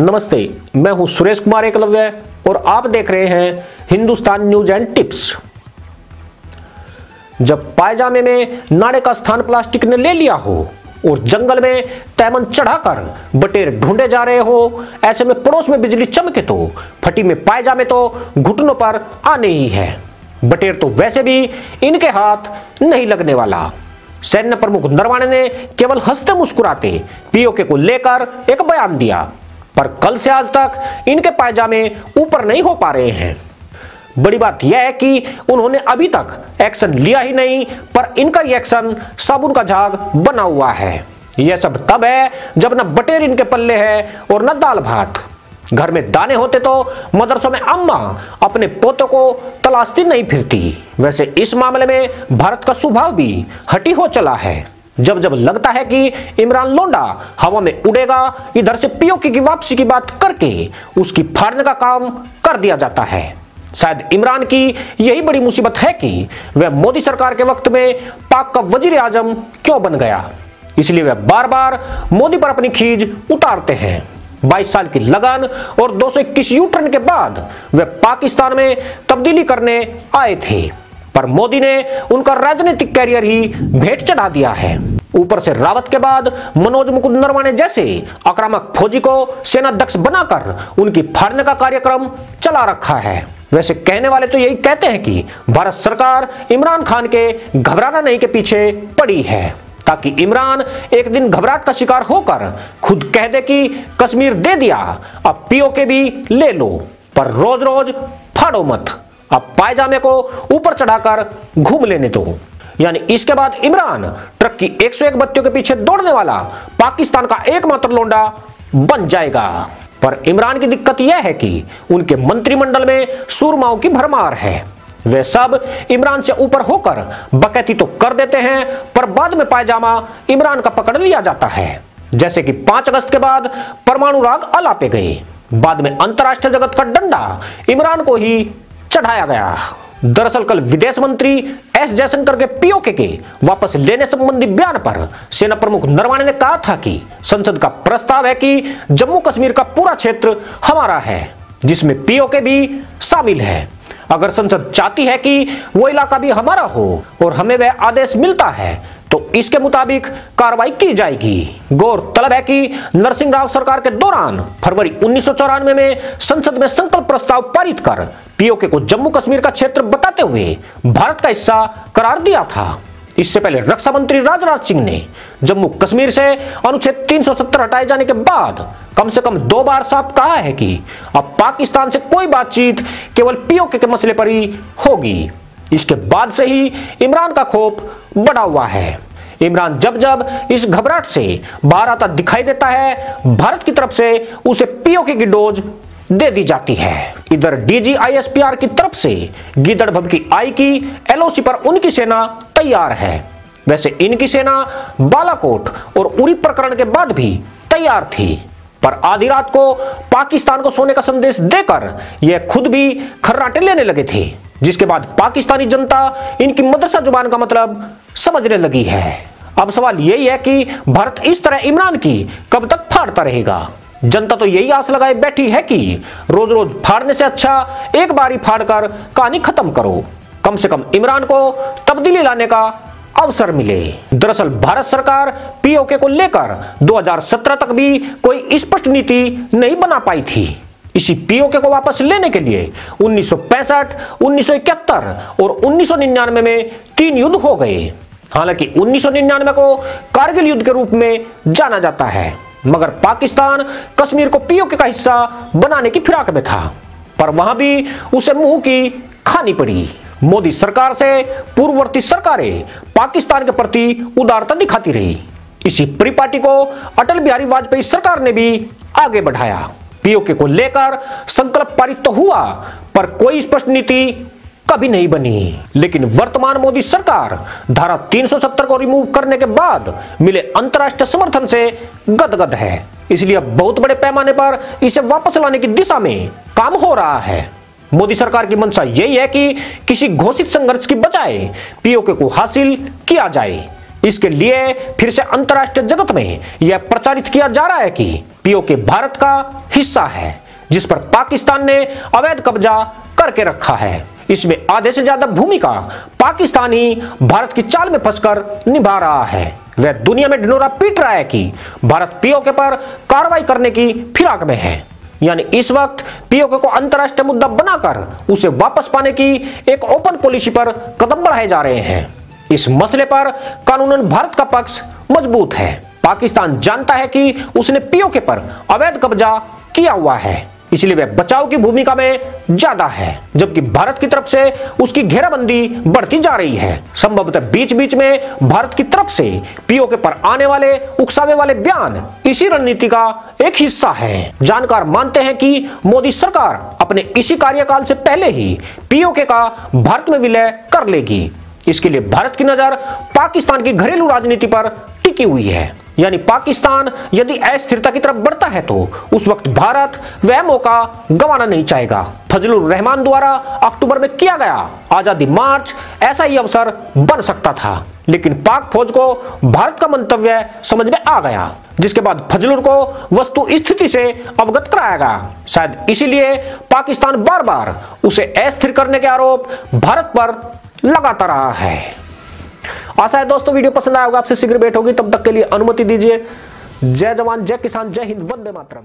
नमस्ते, मैं हूँ सुरेश कुमार एकलव्य और आप देख रहे हैं हिंदुस्तान न्यूज़ एंड टिप्स। जब पायजामे में नाड़े का स्थान प्लास्टिक ने ले लिया हो और जंगल में तैमन चढ़ाकर बटेर ढूंढे जा रहे हो, ऐसे में पड़ोस में बिजली चमके तो फटी में पायजामे तो घुटनों पर आने ही है। बटेर तो वैसे भी इनके हाथ नहीं लगने वाला। सैन्य प्रमुख नरवाणे ने केवल हँसते मुस्कुराते पीओके को लेकर एक बयान दिया। पर कल से आज तक इनके पायजामे ऊपर नहीं हो पा रहे हैं। बड़ी बात यह है कि उन्होंने अभी तक एक्शन लिया ही नहीं, पर इनका रिएक्शन साबुन का झाग बना हुआ है। यह सब तब है जब न बटेर इनके पल्ले है और न दाल भात। घर में दाने होते तो मदरसों में अम्मा अपने पोतों को तलाशती नहीं फिरती। वैसे इस मामले में भारत का स्वभाव भी हटी हो चला है। जब जब लगता है कि इमरान लोंडा हवा में उड़ेगा, इधर से पीओके की वापसी की बात करके उसकी फाड़ने का काम कर दिया जाता है। शायद इमरान की यही बड़ी मुसीबत है कि वह मोदी सरकार के वक्त में पाक का वज़ीर आज़म क्यों बन गया? इसलिए वह बार बार मोदी पर अपनी खींच उतारते हैं। 22 साल की लगन और 221 यू टर्न के बाद वे पाकिस्तान में तब्दीली करने आए थे। पर मोदी ने उनका राजनीतिक कैरियर ही भेंट चढ़ा दिया है। ऊपर से रावत के बाद मनोज मुकुंद नरवाने जैसे आक्रामक फौजी को सेनाध्यक्ष बनाकर उनकी फाड़ने का कार्यक्रम चला रखा है। वैसे कहने वाले तो यही कहते हैं कि भारत सरकार इमरान खान के घबराना नहीं के पीछे पड़ी है, ताकि इमरान एक दिन घबराहट का शिकार होकर खुद कह दे कि कश्मीर दे दिया, अब पीओके भी ले लो, पर रोज रोज फाड़ो मत। अब पायजामे को ऊपर चढ़ाकर घूम लेने दो। यानी इसके बाद इमरान ट्रक की 101 बत्तियों के पीछे दौड़ने वाला पाकिस्तान का एकमात्र लोंडा बन जाएगा। पर इमरान की दिक्कत यह है कि उनके मंत्रिमंडल में सूरमाओं की भरमार है। वे सब इमरान से ऊपर होकर बकैती तो कर देते हैं, पर बाद में पायजामा इमरान का पकड़ लिया जाता है। जैसे कि 5 अगस्त के बाद परमाणु राग अलापे गए। बाद में अंतरराष्ट्रीय जगत का डंडा इमरान को ही चढ़ाया गया। दरअसल कल विदेश मंत्री एस जयशंकर के पीओके के वापस लेने संबंधी बयान पर सेना प्रमुख नरवाणे ने कहा था कि संसद का प्रस्ताव है कि जम्मू कश्मीर का पूरा क्षेत्र हमारा है, जिसमें पीओके भी शामिल है। अगर संसद चाहती है कि वो इलाका भी हमारा हो और हमें वह आदेश मिलता है तो इसके मुताबिक कार्रवाई की जाएगी। गौरतलब है कि नरसिंह राव सरकार के दौरान फरवरी उन्नीस सौ चौरानवे में संसद में संकल्प प्रस्ताव पारित कर पीओके को जम्मू कश्मीर का क्षेत्र बताते हुए भारत का हिस्सा करार दिया था। इससे पहले रक्षा मंत्री राजनाथ सिंह ने जम्मू कश्मीर से अनुच्छेद 370 हटाए जाने के बाद कम से कम दो बार साफ़ कहा है कि अब पाकिस्तान से कोई बातचीत केवल पीओके के मसले पर ही होगी। इसके बाद से ही इमरान का खोप बढ़ा हुआ है। इमरान जब जब इस घबराहट से बाहर आता दिखाई देता है, भारत की तरफ़ से उसे पीओके की डोज दे दी जाती है। इधर डीजीआईएसपीआर की तरफ़ से गिदड़ भबकी आई की एलओसी पर उनकी सेना तैयार है। वैसे इनकी सेना बालाकोट और उरी प्रकरण के बाद भी तैयार थी। पर आधी रात को पाकिस्तान को सोने का संदेश देकर यह खुद भी खर्राटे लेने लगे थे। जिसके बाद पाकिस्तानी जनता इनकी मदरसा ज़ुबान का मतलब समझने लगी है। अब सवाल यही है कि भारत इस तरह इमरान की कब तक फाड़ता रहेगा? जनता तो यही आस लगाए बैठी है कि रोज रोज फाड़ने से अच्छा एक बार फाड़कर कहानी खत्म करो। कम से कम इमरान को तब्दीली लाने का अवसर मिले। दरअसल भारत सरकार पीओके को लेकर 2017 तक भी कोई स्पष्ट नीति नहीं बना पाई थी। इसी पीओके को वापस लेने के लिए 1965, 1971 और 1999 में तीन युद्ध हो गए। हालाँकि 1999 को कारगिल युद्ध के रूप में जाना जाता है मगर पाकिस्तान कश्मीर को पीओके का हिस्सा बनाने की फिराक में था पर वहाँ भी उसे मुँह की खानी पड़ी। मोदी सरकार से पूर्ववर्ती सरकारें पाकिस्तान के प्रति उदारता दिखाती रही। इसी परिपाटी को अटल बिहारी वाजपेयी सरकार ने भी आगे बढ़ाया। पीओके को लेकर संकल्प पारित तो हुआ, पर कोई स्पष्ट नीति कभी नहीं बनी। लेकिन वर्तमान मोदी सरकार धारा 370 को रिमूव करने के बाद मिले अंतरराष्ट्रीय समर्थन से गदगद है। इसलिए बहुत बड़े पैमाने पर इसे वापस लाने की दिशा में काम हो रहा है। मोदी सरकार की मंशा यही है कि किसी घोषित संघर्ष की बजाय पीओके को हासिल किया जाए। इसके लिए फिर से अंतर्राष्ट्रीय जगत में यह प्रचारित किया जा रहा है कि पीओके भारत का हिस्सा है, जिस पर पाकिस्तान ने अवैध कब्जा करके रखा है। इसमें आधे से ज़्यादा भूमिका पाकिस्तान भारत की चाल में फंसकर निभा रहा है। वह दुनिया में ढिंडोरा पीट रहा है कि भारत पीओके पर कार्रवाई करने की फिराक में है। यानी इस वक्त पीओके को अंतर्राष्ट्रीय मुद्दा बनाकर उसे वापस पाने की एक ओपन पॉलिसी पर कदम बढ़ाए जा रहे हैं। इस मसले पर कानूनन भारत का पक्ष मज़बूत है। पाकिस्तान जानता है कि उसने पीओके पर अवैध कब्जा किया हुआ है। इसलिए वह बचाव की भूमिका में ज़्यादा है, जबकि भारत की तरफ़ से उसकी घेराबंदी बढ़ती जा रही है। संभवतः बीच बीच में भारत की तरफ़ से पीओके पर आने वाले, उकसावे वाले बयान इसी रणनीति का एक हिस्सा है। जानकार मानते हैं कि मोदी सरकार अपने इसी कार्यकाल से पहले ही पीओके का भारत में विलय कर लेगी। इसके लिए भारत की नज़र पाकिस्तान की घरेलू राजनीति पर टिकी हुई है। यानी पाकिस्तान यदि अस्थिरता की तरफ़ बढ़ता है तो उस वक्त भारत वह मौका गंवाना नहीं चाहेगा। फजलुर रहमान द्वारा अक्टूबर में किया गया आज़ादी मार्च ऐसा ही अवसर बन सकता था। लेकिन पाक फौज को भारत का मंतव्य समझ में आ गया, जिसके बाद फजलुर को वस्तु स्थिति से अवगत कराया गया। शायद इसीलिए पाकिस्तान बार बार उसे अस्थिर करने के आरोप भारत पर लगाता रहा है। आशा है दोस्तों वीडियो पसंद आया होगा, आपसे शीघ्र भेंट होगी। तब तक के लिए अनुमति दीजिए। जय जवान, जय किसान, जय हिंद, वंदे मातरम।